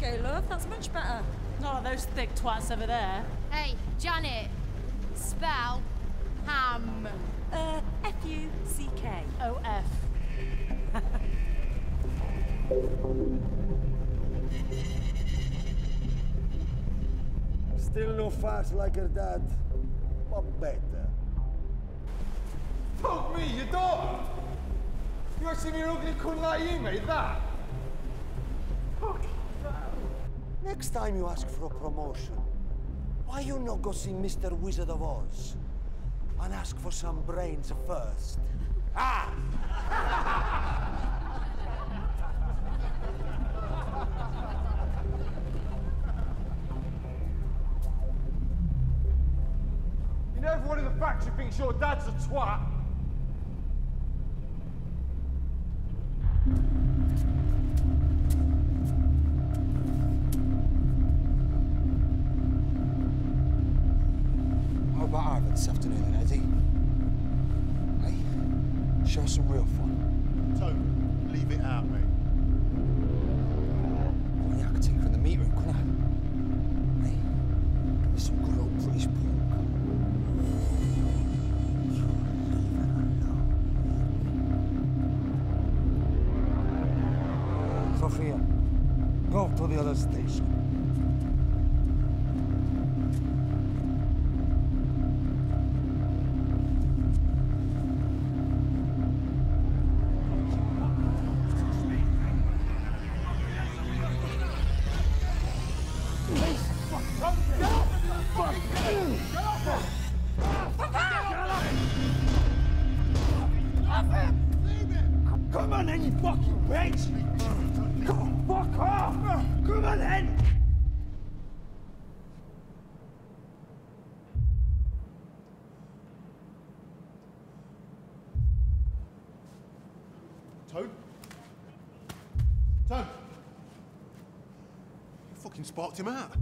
There you go, love. That's much better. Not like those thick twats over there. Hey, Janet. Spell ham. Uh, F-U-C-K. O-F. Still no fast like her dad, but better. Fuck me, your daughter! You actually me ugly couldn't like you made that? Next time you ask for a promotion, why you not go see Mr. Wizard of Oz and ask for some brains first? Ah! You know everyone in the factory thinks your dad's a twat. About Harvard this afternoon then, Eddie? Hey, show us some real fun. Tone, leave it out, mate. Well, yeah, I could tinker in the meat room, couldn't I? Hey, give me some good old British pork. Sophia, go to the other station. On you fucking! Come on, fuck off! Come on then! Toad? Tone? You fucking sparked him out.